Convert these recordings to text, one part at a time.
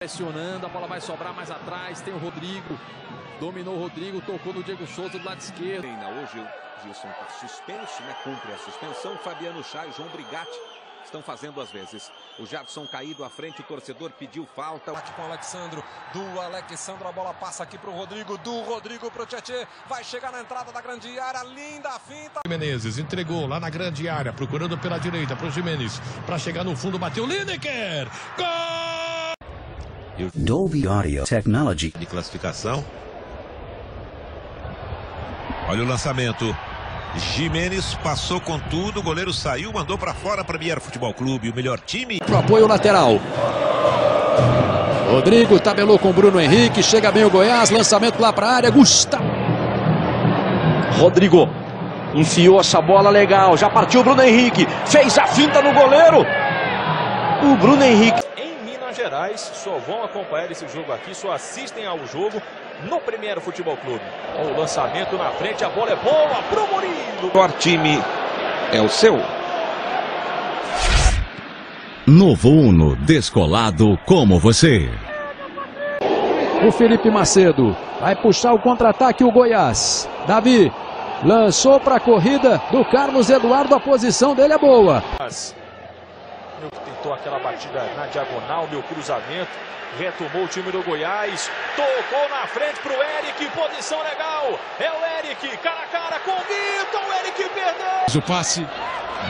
Pressionando, a bola vai sobrar mais atrás. Tem o Rodrigo. Dominou o Rodrigo, tocou no Diego Souza do lado esquerdo. Hoje o Gilson está suspenso, né? Cumpre a suspensão. Fabiano Chá e João Brigatti estão fazendo às vezes. O Jadson caído à frente, o torcedor pediu falta. Bate com o Alexandro, do Alexandro, a bola passa aqui pro Rodrigo, do Rodrigo pro Tietê, vai chegar na entrada da grande área, linda a finta. Menezes entregou lá na grande área, procurando pela direita pro Jimenez, para chegar no fundo, bateu Lineker, gol! Dolby Audio Technology. de classificação. Olha o lançamento. Jimenez passou com tudo, o goleiro saiu, mandou para fora para Mier Futebol Clube, o melhor time. Pro apoio lateral. Rodrigo tabelou com Bruno Henrique. Chega bem o Goiás. Lançamento lá para a área. Gustavo. Rodrigo enfiou essa bola legal. Já partiu o Bruno Henrique. Fez a finta no goleiro. O Bruno Henrique. Minas Gerais, só vão acompanhar esse jogo aqui, só assistem ao jogo no Primeiro Futebol Clube. O lançamento na frente, a bola é boa pro Murilo. O time é o seu. Novo Uno, descolado como você. O Felipe Macedo vai puxar o contra-ataque o Goiás. Davi lançou para a corrida do Carlos Eduardo. A posição dele é boa. Tentou aquela batida na diagonal, meu cruzamento, retomou o time do Goiás, tocou na frente pro Eric, posição legal, é o Eric, cara a cara com o Vitor, o Eric perdeu. O passe,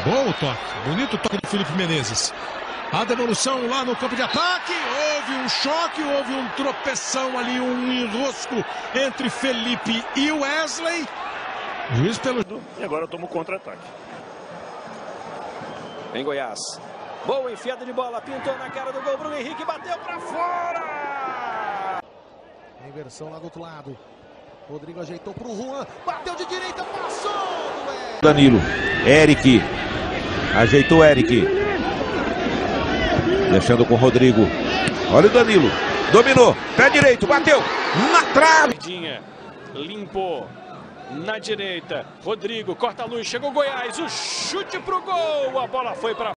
bom toque, bonito toque do Felipe Menezes. A devolução lá no campo de ataque, houve um choque, houve um tropeção ali, um enrosco entre Felipe e Wesley. Juiz pelo... E agora toma o contra-ataque. Em Goiás. Boa enfiada de bola, pintou na cara do gol, Bruno Henrique bateu pra fora! Inversão lá do outro lado. Rodrigo ajeitou pro Juan, bateu de direita, passou. Danilo, Eric, ajeitou Eric. Deixando com o Rodrigo. Olha o Danilo, dominou, pé direito, bateu, na trave. Limpou. Na direita, Rodrigo corta a luz, chegou Goiás, o chute pro gol, a bola foi pra